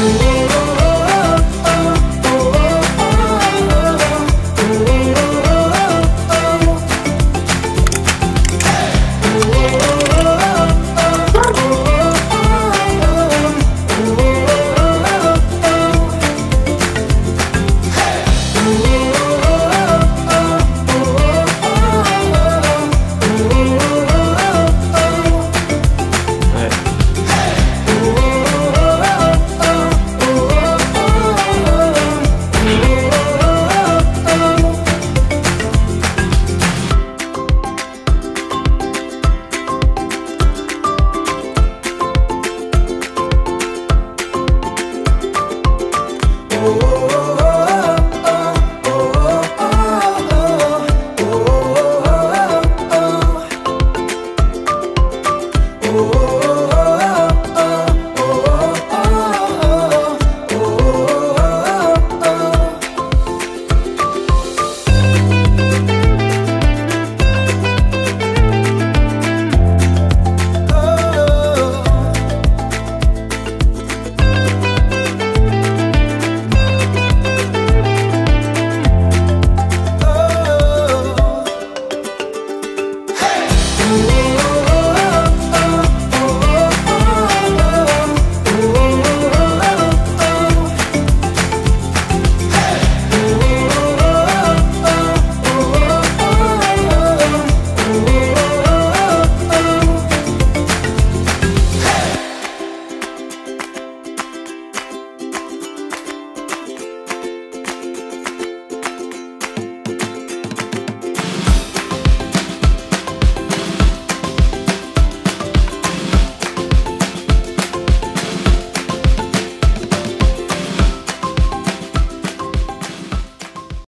Ooh. Ooh.